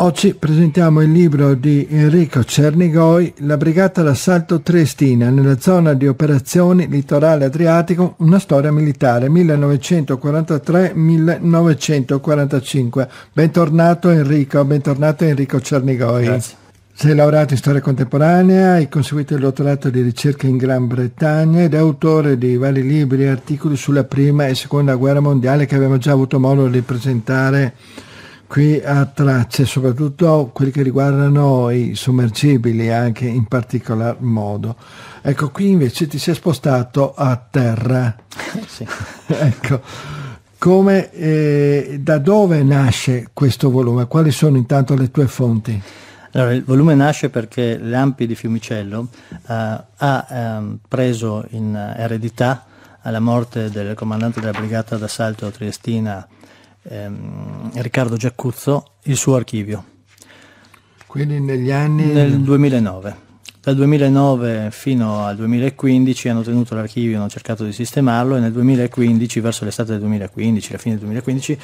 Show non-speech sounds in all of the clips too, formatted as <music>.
Oggi presentiamo il libro di Enrico Cernigoi, La brigata d'assalto Triestina, nella zona di operazioni litorale adriatico, una storia militare 1943-1945. Bentornato Enrico, bentornato Enrico Cernigoi. Grazie. Sei laureato in storia contemporanea, hai conseguito il dottorato di ricerca in Gran Bretagna ed è autore di vari libri e articoli sulla prima e seconda guerra mondiale che abbiamo già avuto modo di presentare qui a tracce, soprattutto quelli che riguardano i sommergibili anche in particolar modo. Ecco, qui invece ti sei spostato a terra. Sì. <laughs> ecco, come, eh, da dove nasce questo volume? Quali sono intanto le tue fonti? Allora, il volume nasce perché Lampi di Fiumicello eh, ha ehm, preso in eredità alla morte del comandante della brigata d'assalto triestina ehm, Riccardo Giaccuzzo il suo archivio. Quindi negli anni... Nel 2009. Dal 2009 fino al 2015 hanno tenuto l'archivio, hanno cercato di sistemarlo e nel 2015, verso l'estate del 2015, la fine del 2015,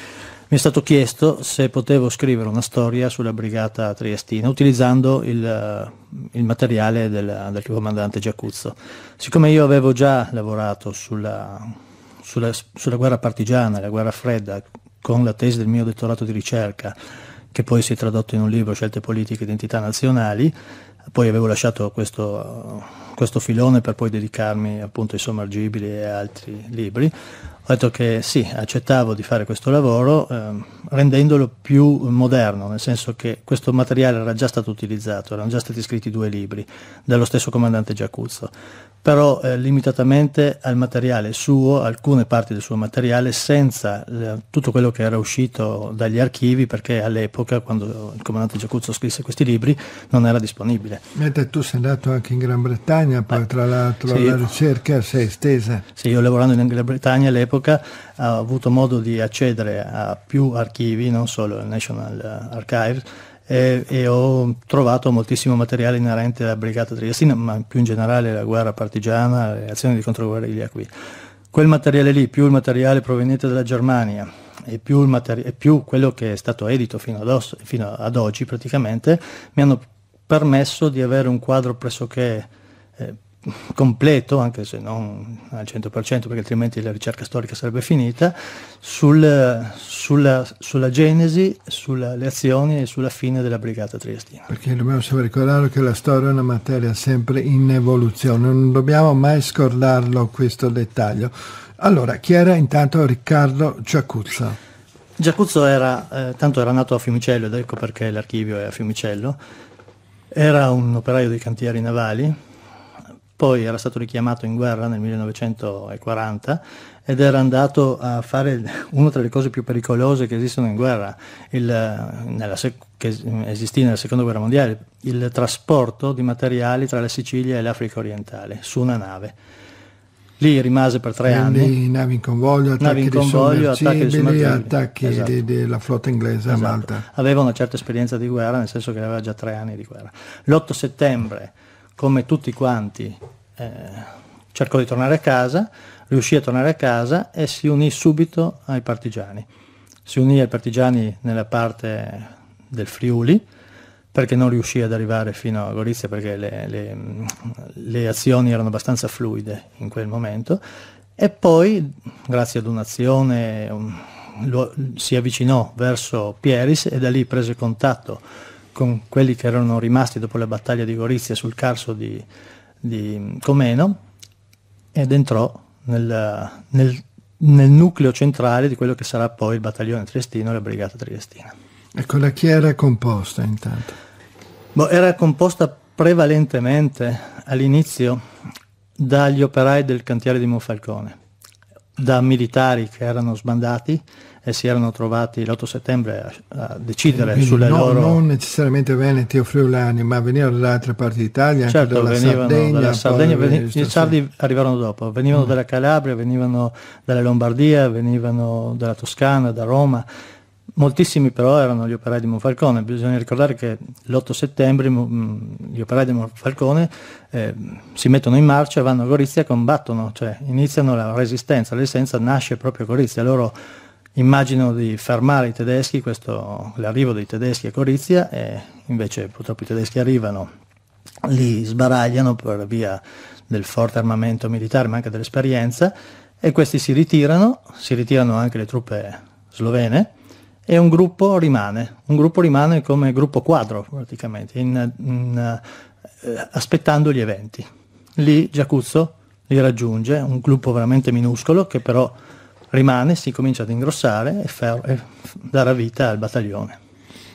mi è stato chiesto se potevo scrivere una storia sulla brigata triestina utilizzando il, il materiale del, del, comandante Giacuzzo. Siccome io avevo già lavorato sulla, sulla, sulla guerra partigiana, la guerra fredda, con la tesi del mio dottorato di ricerca, che poi si è tradotto in un libro, Scelte politiche e identità nazionali, poi avevo lasciato questo, questo filone per poi dedicarmi appunto ai sommergibili e altri libri. Ho detto che sì, accettavo di fare questo lavoro eh, rendendolo più moderno, nel senso che questo materiale era già stato utilizzato, erano già stati scritti due libri dallo stesso comandante Giacuzzo però eh, limitatamente al materiale suo, alcune parti del suo materiale, senza eh, tutto quello che era uscito dagli archivi, perché all'epoca, quando il comandante Giacuzzo scrisse questi libri, non era disponibile. Mentre tu sei andato anche in Gran Bretagna, poi ah, tra l'altro sì, la ricerca si è estesa. Sì, io lavorando in Gran Bretagna all'epoca ho avuto modo di accedere a più archivi, non solo il National Archives, e, e, ho trovato moltissimo materiale inerente alla brigata triestina, ma più in generale alla guerra partigiana, alle azioni di controguerriglia qui. Quel materiale lì, più il materiale proveniente dalla Germania e più, materi- e più quello che è stato edito fino ad, os- fino ad, oggi praticamente, mi hanno permesso di avere un quadro pressoché eh, completo, anche se non al 100%, perché altrimenti la ricerca storica sarebbe finita, sul, sulla, sulla, genesi, sulle azioni e sulla fine della brigata triestina. Perché dobbiamo sempre ricordare che la storia è una materia sempre in evoluzione, non dobbiamo mai scordarlo questo dettaglio. Allora, chi era intanto Riccardo Giacuzzo? Giacuzzo era, eh, tanto era nato a Fiumicello, ed ecco perché l'archivio è a Fiumicello, era un operaio dei cantieri navali, poi era stato richiamato in guerra nel 1940 ed era andato a fare <laughs> una delle cose più pericolose che esistono in guerra, il, nella, che esistì nella seconda guerra mondiale, il trasporto di materiali tra la Sicilia e l'Africa orientale su una nave. Lì rimase per tre Quindi anni. Navi in convoglio, attacchi navi in convoglio, attacchi, di attacchi esatto. di, della flotta inglese esatto. a Malta. Aveva una certa esperienza di guerra, nel senso che aveva già tre anni di guerra. L'8 settembre come tutti quanti, eh, cercò di tornare a casa, riuscì a tornare a casa e si unì subito ai partigiani. Si unì ai partigiani nella parte del Friuli, perché non riuscì ad arrivare fino a Gorizia perché le, le, le, azioni erano abbastanza fluide in quel momento e poi grazie ad un'azione um, lo, si avvicinò verso Pieris e da lì prese contatto con quelli che erano rimasti dopo la battaglia di Gorizia sul carso di, di Comeno ed entrò nel, nel, nel, nucleo centrale di quello che sarà poi il battaglione triestino e la brigata triestina. Ecco, da chi era composta intanto? Boh, era composta prevalentemente all'inizio dagli operai del cantiere di Monfalcone, da militari che erano sbandati e si erano trovati l'8 settembre a, a decidere Quindi sulle no, loro... Non necessariamente veneti o friulani, ma venivano da altre parti d'Italia, certo, anche dalla Sardegna. Dalla Sardegna veni- I sardi arrivarono dopo, venivano mm. dalla Calabria, venivano dalla Lombardia, venivano dalla Toscana, da Roma. Moltissimi però erano gli operai di Monfalcone, bisogna ricordare che l'8 settembre mm, gli operai di Monfalcone eh, si mettono in marcia, vanno a Gorizia e combattono, cioè iniziano la resistenza, la resistenza nasce proprio a Gorizia, loro immaginano di fermare i tedeschi, questo, l'arrivo dei tedeschi a Corizia e invece purtroppo i tedeschi arrivano, li sbaragliano per via del forte armamento militare ma anche dell'esperienza e questi si ritirano, si ritirano anche le truppe slovene e un gruppo rimane, un gruppo rimane come gruppo quadro praticamente, in, in, eh, aspettando gli eventi. Lì Giacuzzo li raggiunge, un gruppo veramente minuscolo che però rimane, si comincia ad ingrossare e, fer- e darà vita al battaglione.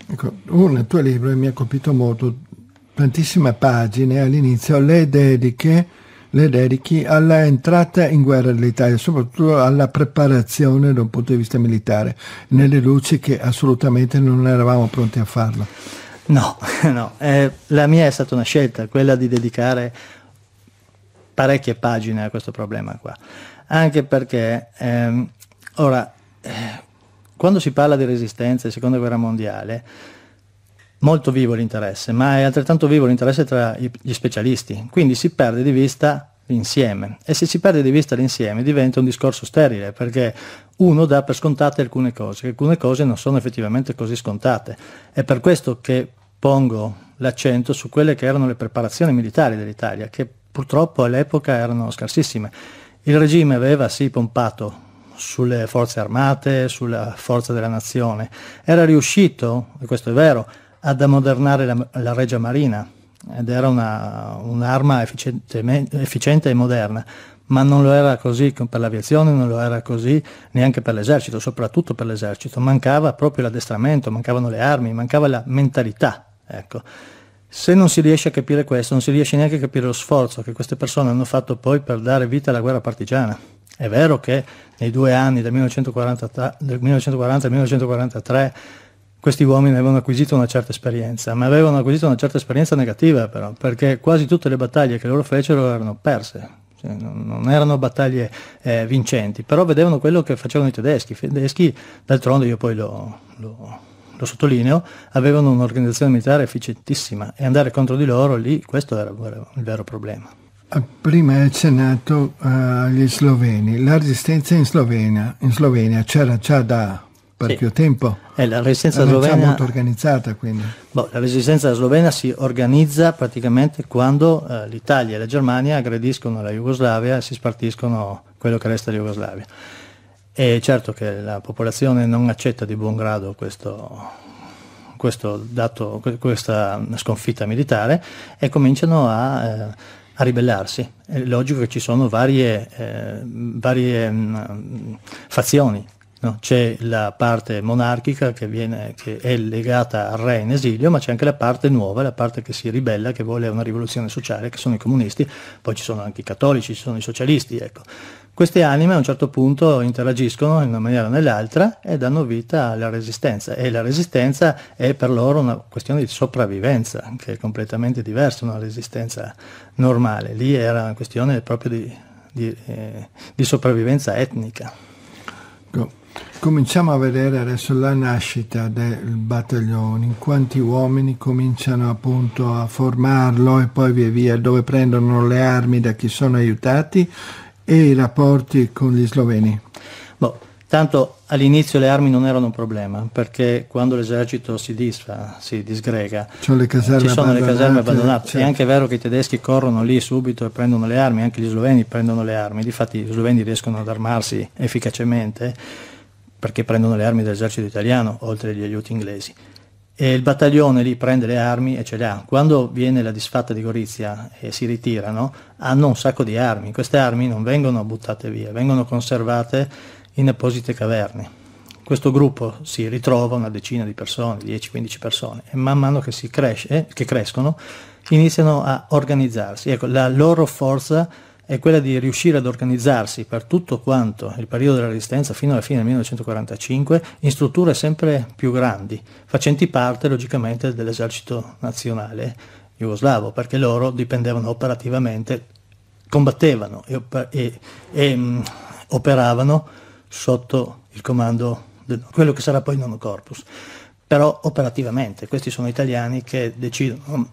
Ecco, del tuo libro mi ha colpito molto, tantissime pagine all'inizio le dediche le dedichi alla entrata in guerra dell'Italia, soprattutto alla preparazione da un punto di vista militare, nelle luci che assolutamente non eravamo pronti a farlo. No, <laughs> no. Eh, la mia è stata una scelta, quella di dedicare parecchie pagine a questo problema qua. Anche perché ehm, ora, eh, quando si parla di resistenza e seconda guerra mondiale, molto vivo l'interesse, ma è altrettanto vivo l'interesse tra gli specialisti, quindi si perde di vista l'insieme. E se si perde di vista l'insieme diventa un discorso sterile perché uno dà per scontate alcune cose, alcune cose non sono effettivamente così scontate. È per questo che pongo l'accento su quelle che erano le preparazioni militari dell'Italia, che purtroppo all'epoca erano scarsissime. Il regime aveva sì pompato sulle forze armate, sulla forza della nazione, era riuscito, e questo è vero, ad ammodernare la, la Regia Marina ed era una, un'arma efficiente e moderna, ma non lo era così per l'aviazione, non lo era così neanche per l'esercito, soprattutto per l'esercito. Mancava proprio l'addestramento, mancavano le armi, mancava la mentalità. Ecco. Se non si riesce a capire questo, non si riesce neanche a capire lo sforzo che queste persone hanno fatto poi per dare vita alla guerra partigiana. È vero che nei due anni, dal 1940, del 1940 al 1943, questi uomini avevano acquisito una certa esperienza, ma avevano acquisito una certa esperienza negativa però, perché quasi tutte le battaglie che loro fecero erano perse, cioè, non erano battaglie eh, vincenti, però vedevano quello che facevano i tedeschi. I tedeschi, d'altronde io poi lo, lo lo sottolineo, avevano un'organizzazione militare efficientissima e andare contro di loro lì, questo era il vero problema. Ah, prima hai accennato agli sloveni, la resistenza in Slovenia, in Slovenia c'era già da parecchio sì. tempo. Eh, la resistenza slovena, molto organizzata quindi. Boh, la resistenza slovena si organizza praticamente quando eh, l'Italia e la Germania aggrediscono la Jugoslavia e si spartiscono quello che resta di Jugoslavia. È certo che la popolazione non accetta di buon grado questo, questo dato, questa sconfitta militare e cominciano a, eh, a, ribellarsi. È logico che ci sono varie, eh, varie mh, mm, fazioni. No? C'è la parte monarchica che, viene, che, è legata al re in esilio, ma c'è anche la parte nuova, la parte che si ribella, che vuole una rivoluzione sociale, che sono i comunisti, poi ci sono anche i cattolici, ci sono i socialisti. Ecco. Queste anime a un certo punto interagiscono in una maniera o nell'altra e danno vita alla resistenza e la resistenza è per loro una questione di sopravvivenza che è completamente diversa da una resistenza normale. Lì era una questione proprio di, di, eh, di sopravvivenza etnica. Cominciamo a vedere adesso la nascita del battaglione, in quanti uomini cominciano appunto a formarlo e poi via via dove prendono le armi, da chi sono aiutati e i rapporti con gli sloveni? Boh, tanto all'inizio le armi non erano un problema, perché quando l'esercito si disfa, si disgrega, ci sono le caserme abbandonate. Certo. È anche vero che i tedeschi corrono lì subito e prendono le armi, anche gli sloveni prendono le armi, difatti gli sloveni riescono ad armarsi efficacemente perché prendono le armi dell'esercito italiano, oltre agli aiuti inglesi e il battaglione lì prende le armi e ce le ha. Quando viene la disfatta di Gorizia e si ritirano, hanno un sacco di armi. Queste armi non vengono buttate via, vengono conservate in apposite caverne. Questo gruppo si ritrova una decina di persone, 10-15 persone, e man mano che, cresce, che crescono iniziano a organizzarsi. Ecco, la loro forza è quella di riuscire ad organizzarsi per tutto quanto il periodo della resistenza fino alla fine del 1945 in strutture sempre più grandi, facenti parte logicamente dell'esercito nazionale jugoslavo, perché loro dipendevano operativamente, combattevano e, e, e um, operavano sotto il comando di quello che sarà poi il nono corpus. Però operativamente, questi sono italiani che decidono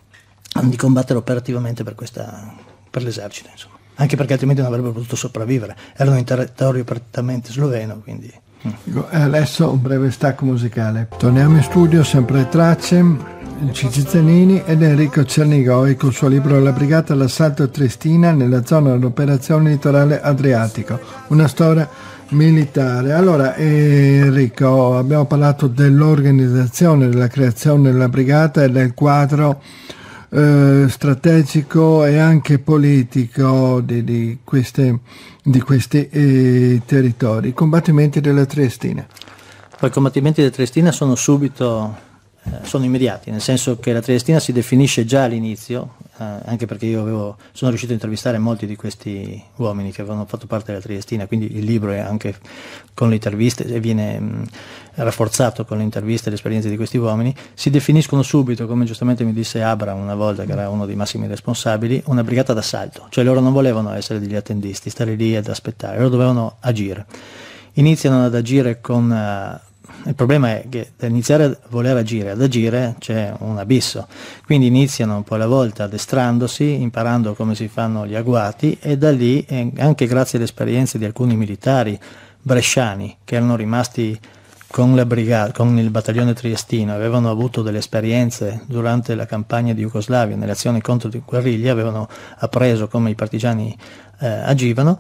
di combattere operativamente per, questa, per l'esercito. Insomma anche perché altrimenti non avrebbero potuto sopravvivere. Erano in territorio prettamente sloveno, quindi Mm. Adesso un breve stacco musicale. Torniamo in studio, sempre tracce. Cici Zanini ed Enrico Cernigoi col suo libro La brigata all'assalto Triestina nella zona dell'operazione litorale Adriatico, una storia militare. Allora Enrico, abbiamo parlato dell'organizzazione, della creazione della brigata e del quadro eh, strategico e anche politico di, di, queste, di questi eh, territori. I combattimenti della Triestina. I combattimenti della Triestina sono subito sono immediati, nel senso che la Triestina si definisce già all'inizio, eh, anche perché io avevo, sono riuscito a intervistare molti di questi uomini che avevano fatto parte della Triestina, quindi il libro è anche con le interviste e viene mh, rafforzato con le interviste e le esperienze di questi uomini, si definiscono subito, come giustamente mi disse Abra una volta, che era uno dei massimi responsabili, una brigata d'assalto, cioè loro non volevano essere degli attendisti, stare lì ad aspettare, loro dovevano agire. Iniziano ad agire con... Uh, il problema è che per iniziare a voler agire, ad agire c'è un abisso, quindi iniziano un po' alla volta addestrandosi, imparando come si fanno gli agguati e da lì, anche grazie alle esperienze di alcuni militari bresciani che erano rimasti con, brigata, con, il battaglione triestino, avevano avuto delle esperienze durante la campagna di Jugoslavia, nelle azioni contro i guerriglia, avevano appreso come i partigiani eh, agivano,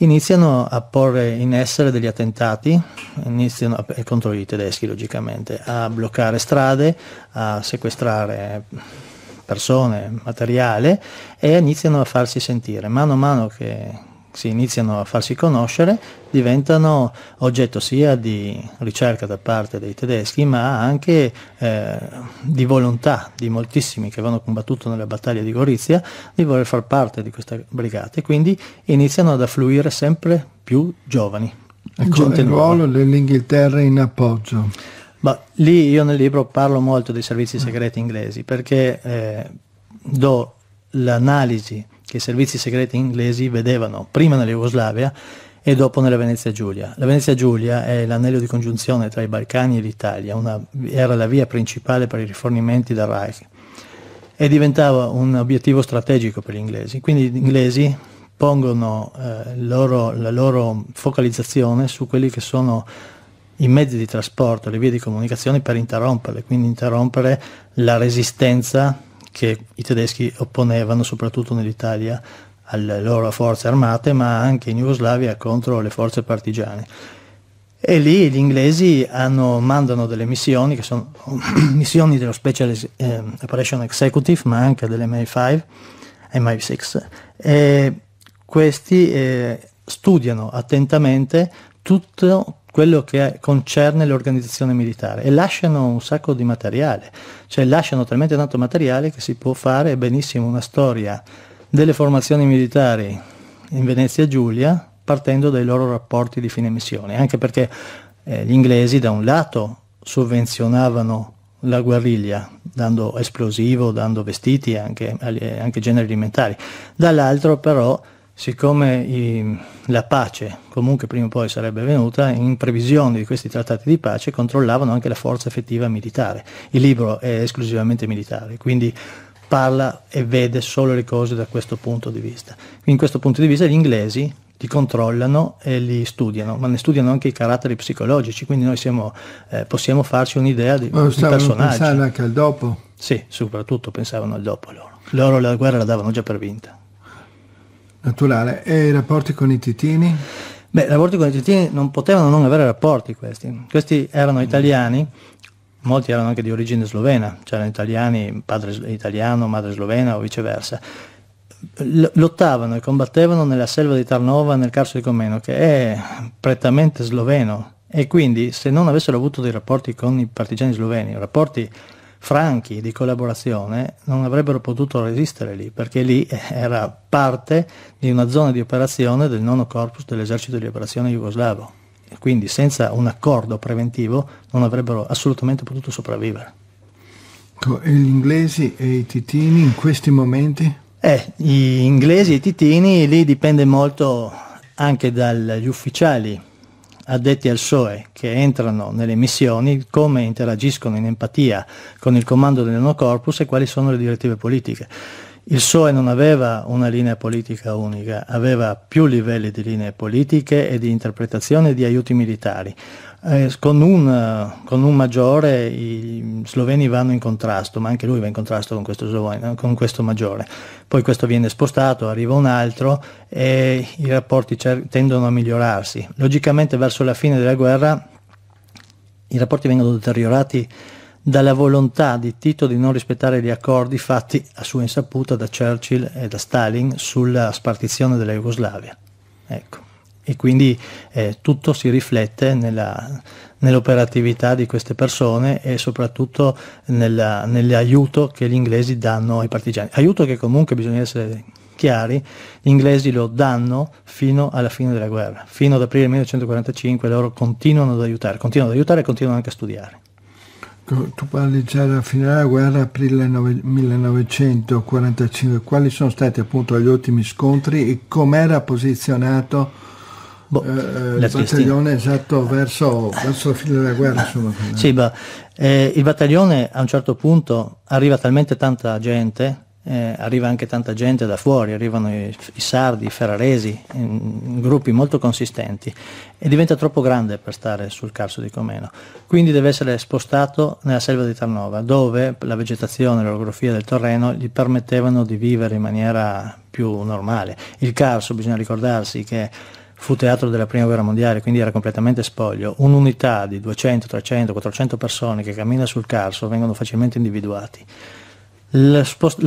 iniziano a porre in essere degli attentati a, contro i tedeschi logicamente, a bloccare strade, a sequestrare persone, materiale e iniziano a farsi sentire. Mano a mano che si iniziano a farsi conoscere, diventano oggetto sia di ricerca da parte dei tedeschi, ma anche eh, di volontà di moltissimi che avevano combattuto nella battaglia di Gorizia di voler far parte di questa brigata e quindi iniziano ad affluire sempre più giovani. Ecco il ruolo dell'Inghilterra in appoggio. Ma lì io nel libro parlo molto dei servizi segreti inglesi perché eh, do l'analisi che i servizi segreti inglesi vedevano prima nella Jugoslavia e dopo nella Venezia Giulia. La Venezia Giulia è l'anello di congiunzione tra i Balcani e l'Italia, una, era la via principale per i rifornimenti del Reich e diventava un obiettivo strategico per gli inglesi. Quindi gli inglesi pongono eh, loro, la loro focalizzazione su quelli che sono i mezzi di trasporto, le vie di comunicazione per interromperle, quindi interrompere la resistenza che i tedeschi opponevano soprattutto nell'Italia alle loro forze armate, ma anche in Jugoslavia contro le forze partigiane. E lì gli inglesi hanno, mandano delle missioni, che sono <coughs> missioni dello Special eh, Operation Executive, ma anche dell'MI5, MI6, e questi eh, studiano attentamente tutto quello che concerne l'organizzazione militare. E lasciano un sacco di materiale, cioè lasciano talmente tanto materiale che si può fare benissimo una storia delle formazioni militari in Venezia Giulia partendo dai loro rapporti di fine missione, anche perché eh, gli inglesi da un lato sovvenzionavano la guerriglia dando esplosivo, dando vestiti, anche, anche generi alimentari, dall'altro però siccome i, la pace comunque prima o poi sarebbe venuta, in previsione di questi trattati di pace controllavano anche la forza effettiva militare. Il libro è esclusivamente militare, quindi parla e vede solo le cose da questo punto di vista. In questo punto di vista gli inglesi li controllano e li studiano, ma ne studiano anche i caratteri psicologici, quindi noi siamo, eh, possiamo farci un'idea di, oh, di personaggi. Pensando anche al dopo? Sì, soprattutto pensavano al dopo loro. Loro la guerra la davano già per vinta. Naturale. E i rapporti con i titini? Beh, i rapporti con i titini non potevano non avere rapporti questi. Questi erano italiani, molti erano anche di origine slovena, c'erano italiani, padre italiano, madre slovena o viceversa. lottavano e combattevano nella selva di Tarnova nel Carso di Comeno, che è prettamente sloveno, e quindi se non avessero avuto dei rapporti con i partigiani sloveni, rapporti franchi di collaborazione non avrebbero potuto resistere lì, perché lì era parte di una zona di operazione del nono corpus dell'esercito di operazione jugoslavo. E quindi senza un accordo preventivo non avrebbero assolutamente potuto sopravvivere. E gli inglesi e i titini in questi momenti? Eh, gli inglesi e i titini lì dipende molto anche dagli ufficiali addetti al SOE che entrano nelle missioni, come interagiscono in empatia con il comando del Corpus e quali sono le direttive politiche. Il PSOE non aveva una linea politica unica, aveva più livelli di linee politiche e di interpretazione di aiuti militari. Eh, con, un, con, un, maggiore i sloveni vanno in contrasto, ma anche lui va in contrasto con questo, con questo maggiore. Poi questo viene spostato, arriva un altro e i rapporti tendono a migliorarsi. Logicamente verso la fine della guerra i rapporti vengono deteriorati dalla volontà di Tito di non rispettare gli accordi fatti a sua insaputa da Churchill e da Stalin sulla spartizione della Jugoslavia. Ecco e quindi eh, tutto si riflette nella, nell'operatività di queste persone e soprattutto nella, nell'aiuto che gli inglesi danno ai partigiani. Aiuto che comunque bisogna essere chiari, gli inglesi lo danno fino alla fine della guerra, fino ad aprile 1945 loro continuano ad aiutare, continuano ad aiutare e continuano anche a studiare. Tu parli già della fine della guerra, aprile 1945, quali sono stati appunto gli ultimi scontri e com'era posizionato boh, eh, il battaglione esatto verso, verso, la fine della guerra. Insomma. Sì, beh, eh, il battaglione a un certo punto arriva talmente tanta gente, eh, arriva anche tanta gente da fuori, arrivano i, i sardi, i ferraresi, in, in, gruppi molto consistenti e diventa troppo grande per stare sul Carso di Comeno. Quindi deve essere spostato nella selva di Tarnova, dove la vegetazione e l'orografia del terreno gli permettevano di vivere in maniera più normale. Il Carso, bisogna ricordarsi che fu teatro della prima guerra mondiale, quindi era completamente spoglio, un'unità di 200, 300, 400 persone che cammina sul Carso vengono facilmente individuati. Lo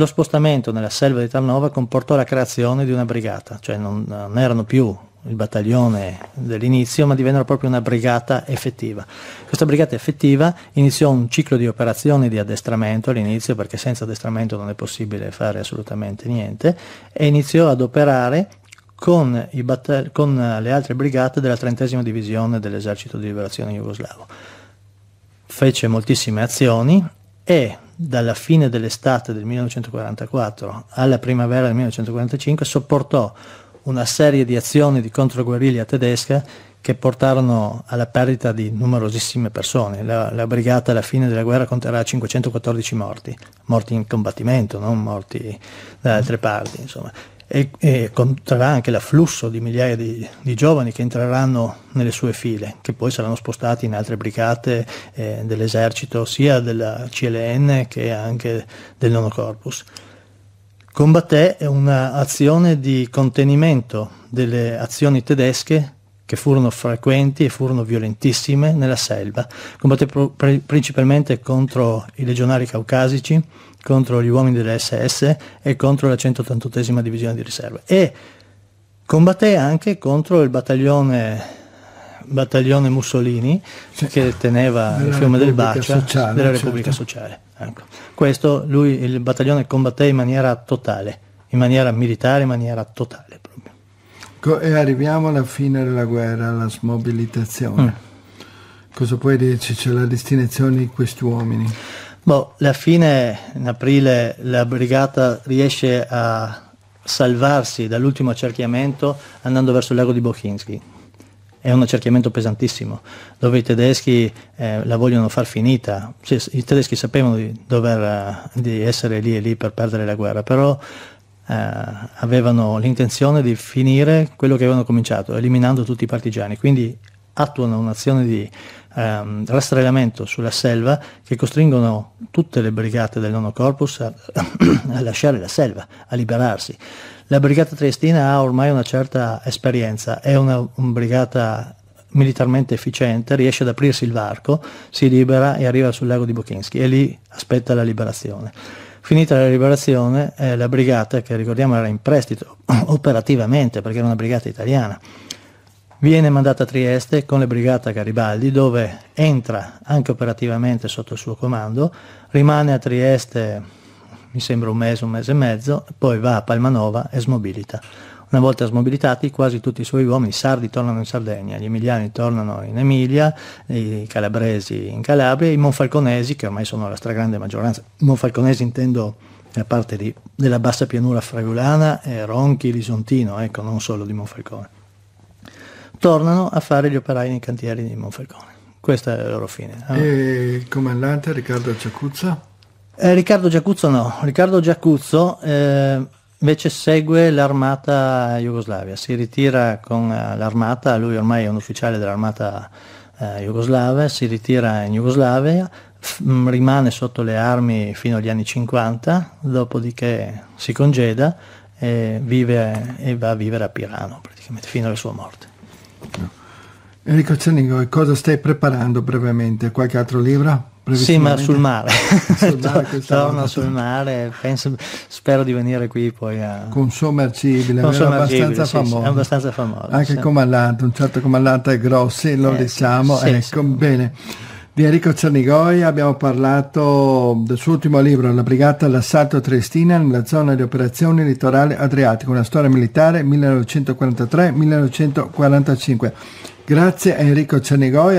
spostamento nella selva di Tarnova comportò la creazione di una brigata, cioè non, non erano più il battaglione dell'inizio, ma divennero proprio una brigata effettiva. Questa brigata effettiva iniziò un ciclo di operazioni di addestramento all'inizio, perché senza addestramento non è possibile fare assolutamente niente, e iniziò ad operare con, battag- con le altre brigate della trentesima divisione dell'esercito di liberazione jugoslavo. Fece moltissime azioni e dalla fine dell'estate del 1944 alla primavera del 1945 sopportò una serie di azioni di controguerriglia tedesca che portarono alla perdita di numerosissime persone. La, la, brigata alla fine della guerra conterà 514 morti, morti in combattimento, non morti da altre parti. Insomma e, e conterrà anche l'afflusso di migliaia di, di, giovani che entreranno nelle sue file, che poi saranno spostati in altre brigate eh, dell'esercito, sia della CLN che anche del nono corpus. Combatté un'azione di contenimento delle azioni tedesche che furono frequenti e furono violentissime nella selva. Combatté pr- principalmente contro i legionari caucasici, contro gli uomini dell'SS e contro la 188esima divisione di riserva e combatté anche contro il battaglione, battaglione Mussolini che teneva il fiume del Bacia sociale, della Repubblica certo. Sociale. Ecco. Questo lui, il battaglione combatté in maniera totale, in maniera militare, in maniera totale proprio. E arriviamo alla fine della guerra, alla smobilitazione. Mm. Cosa puoi dirci? C'è la destinazione di questi uomini? Boh, alla fine in aprile la brigata riesce a salvarsi dall'ultimo accerchiamento andando verso il lago di Bohinski. È un accerchiamento pesantissimo, dove i tedeschi eh, la vogliono far finita. Sì, I tedeschi sapevano di, dover, di essere lì e lì per perdere la guerra, però eh, avevano l'intenzione di finire quello che avevano cominciato, eliminando tutti i partigiani. Quindi attuano un'azione di ehm, rastrellamento sulla selva che costringono tutte le brigate del nono corpus a, <clears throat> a lasciare la selva, a liberarsi. La brigata triestina ha ormai una certa esperienza, è una, una brigata militarmente efficiente, riesce ad aprirsi il varco, si libera e arriva sul lago di Bokinski e lì aspetta la liberazione. Finita la liberazione, eh, la brigata, che ricordiamo era in prestito <clears throat> operativamente perché era una brigata italiana, Viene mandata a Trieste con le brigate Garibaldi dove entra anche operativamente sotto il suo comando, rimane a Trieste mi sembra un mese, un mese e mezzo, poi va a Palmanova e smobilita. Una volta smobilitati quasi tutti i suoi uomini, i sardi tornano in Sardegna, gli emiliani tornano in Emilia, i calabresi in Calabria, i monfalconesi, che ormai sono la stragrande maggioranza, i monfalconesi intendo la parte di, della bassa pianura fragulana, e Ronchi, Lisontino, ecco, non solo di Monfalcone tornano a fare gli operai nei cantieri di Monfalcone. Questa è la loro fine. Eh? E il comandante Riccardo Ciacuzza? Eh, Riccardo Giacuzzo no, Riccardo Giacuzzo eh, invece segue l'armata jugoslavia, si ritira con uh, l'armata, lui ormai è un ufficiale dell'armata uh, jugoslava, si ritira in Jugoslavia, f- mm, rimane sotto le armi fino agli anni 50, dopodiché si congeda e, vive, e va a vivere a Pirano praticamente fino alla sua morte. Enrico Cernigo, cosa stai preparando brevemente? Qualche altro libro? Sì, ma sul mare. <laughs> sul mare Torno sul mare, penso, spero di venire qui poi a... Con sommergibile, Con sommergibile abbastanza sì, famoso. Sì, abbastanza famoso. Anche sì. comandante, un certo comandante Grossi, lo eh, diciamo. Ecco, bene. Di Enrico Cernigoi abbiamo parlato del suo ultimo libro, La Brigata all'assalto a Triestina nella zona di operazioni litorale adriatico, una storia militare 1943-1945. Grazie a Enrico Cernigoi.